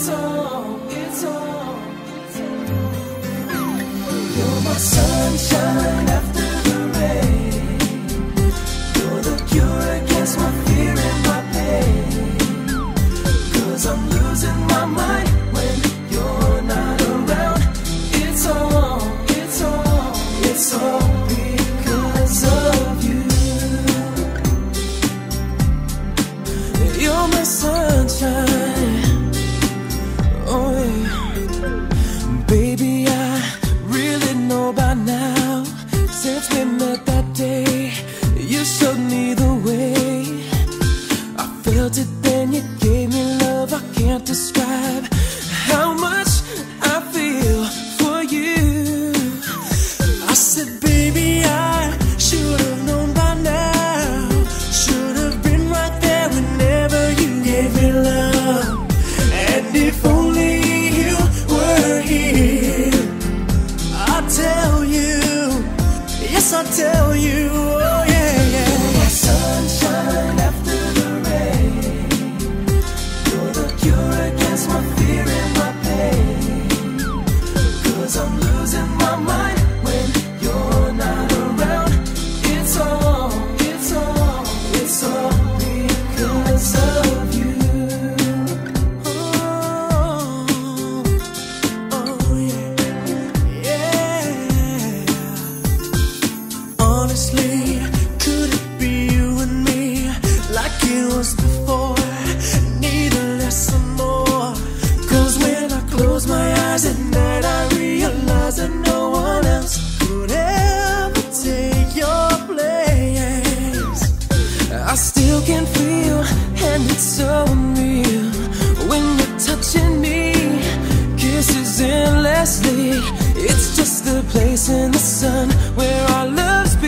It's all, it's all. You're my sunshine after the rain. You're the cure against my fear and my pain. Cause I'm losing my mind felt it then, you gave me love I can't describe. How much I feel for you. I said, baby, I should have known by now. Should have been right there whenever you gave me love. And if Honestly, could it be you and me like it was before? When I close my eyes at night, I realize that no one else could ever take your place. I still can feel, and it's so unreal when you're touching me. Kisses endlessly. It's just the place in the sun where our loves began.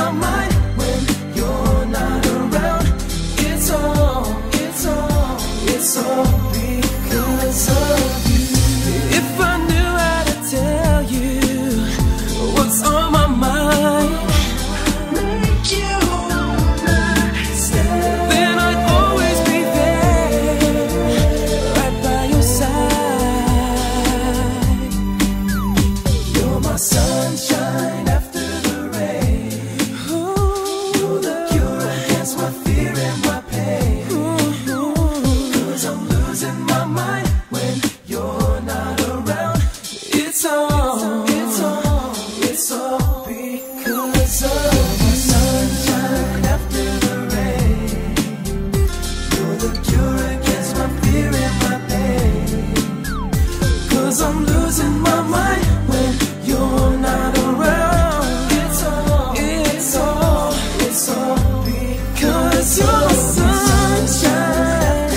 Cause I'm losing my mind when you're not around. It's all, it's all, it's all because you're sunshine.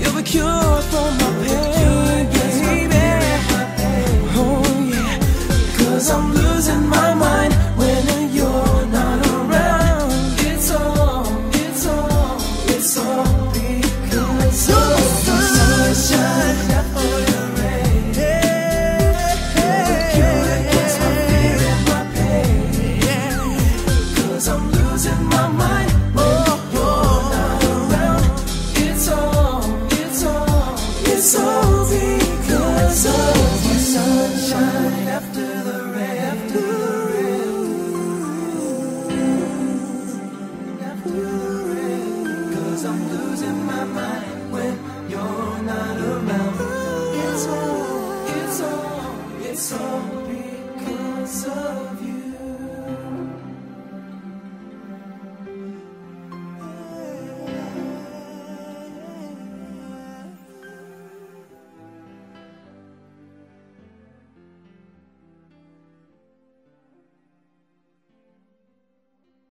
You're the cure for my pain, baby. Oh yeah, cause I'm losing my mind It's all, because of.